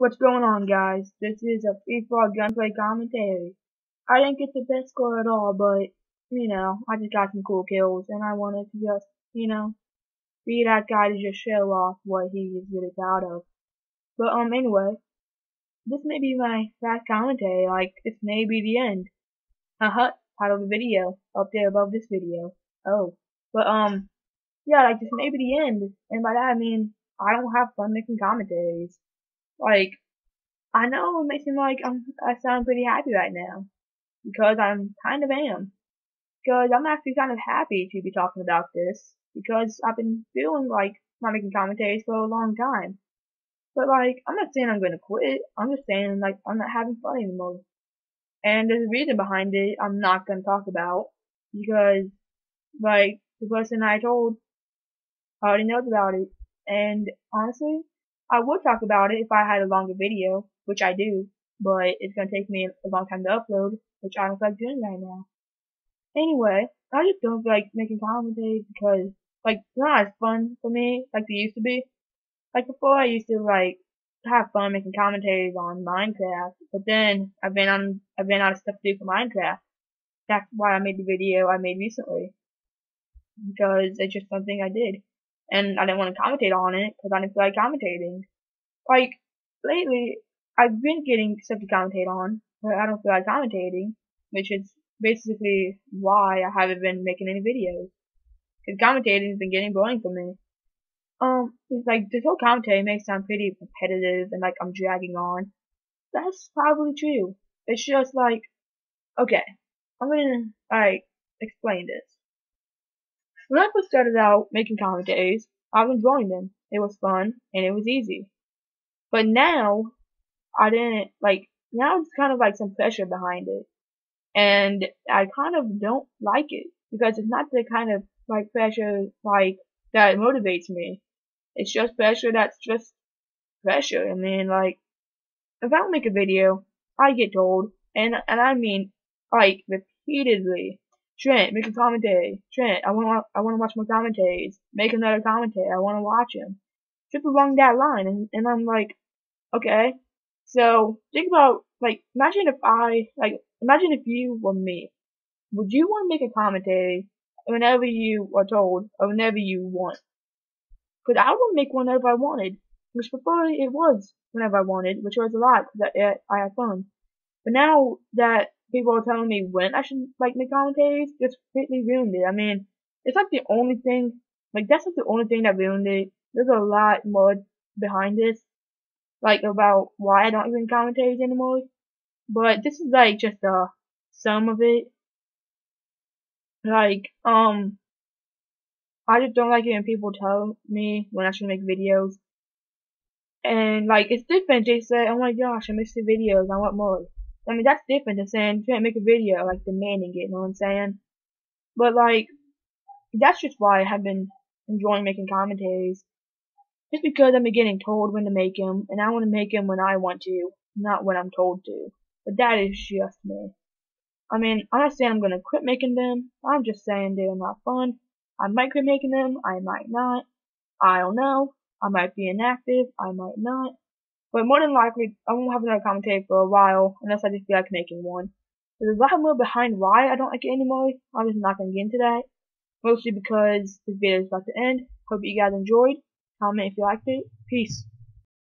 What's going on guys? This is a free for gunplay commentary. I didn't get the best score at all, but, you know, I just got some cool kills, and I wanted to just, you know, be that guy to just show off what he is really proud of. But, um, anyway, this may be my last commentary, like, this may be the end. Haha, title of the video, up there above this video. Oh. But, um, yeah, like, this may be the end, and by that I mean, I don't have fun making commentaries. Like, I know it may seem like I'm, I sound pretty happy right now. Because I'm kind of am. Because I'm actually kind of happy to be talking about this. Because I've been feeling like not making commentaries for a long time. But like, I'm not saying I'm gonna quit. I'm just saying like, I'm not having fun anymore. And there's a reason behind it I'm not gonna talk about. Because, like, the person I told already knows about it. And honestly, I would talk about it if I had a longer video, which I do, but it's gonna take me a long time to upload, which I don't feel like doing right now. Anyway, I just don't feel like making commentaries because, like, it's not as fun for me like they used to be. Like before, I used to like have fun making commentaries on Minecraft, but then I've been on I've been out of stuff to do for Minecraft. That's why I made the video I made recently because it's just something I did and I didn't want to commentate on it because I didn't feel like commentating. Like, lately, I've been getting stuff to commentate on, but I don't feel like commentating, which is basically why I haven't been making any videos. Because commentating has been getting boring for me. Um, it's like, this whole commentary may sound pretty repetitive and like I'm dragging on. That's probably true. It's just like, okay, I'm gonna, like, explain this. When I first started out making commentaries, I was enjoying them. It was fun and it was easy. But now, I didn't, like, now it's kind of like some pressure behind it. And I kind of don't like it because it's not the kind of like pressure like that motivates me. It's just pressure that's just pressure. I mean, like, if I don't make a video, I get told, and and I mean, like, repeatedly, Trent, make a commentary. Trent, I want to I want to watch more commentaries. Make another commentary. I want to watch him. Just along that line, and and I'm like, okay. So think about like imagine if I like imagine if you were me. Would you want to make a commentary whenever you are told or whenever you want? Because I would make one whenever I wanted, which before it was whenever I wanted, which was a lot because I, I had fun. But now that people are telling me when I should like make commentaries just completely ruined it. I mean, it's like the only thing, like that's like the only thing that ruined it. There's a lot more behind this, like about why I don't even commentaries anymore. But this is like just a sum of it. Like, um, I just don't like it when people tell me when I should make videos. And like, it's different. They say, oh my gosh, I missed the videos. I want more. I mean, that's different than saying you can't make a video, like demanding it, you know what I'm saying? But like, that's just why I have been enjoying making commentaries. Just because I'm getting told when to make them, and I want to make them when I want to, not when I'm told to. But that is just me. I mean, I'm not saying I'm gonna quit making them, I'm just saying they're not fun. I might quit making them, I might not. I don't know. I might be inactive, I might not. But more than likely, I won't have another commentary for a while, unless I just feel like making one. There's a lot more behind why I don't like it anymore. I'm just not gonna get into that. Mostly because this video is about to end. Hope you guys enjoyed. Comment if you liked it. Peace.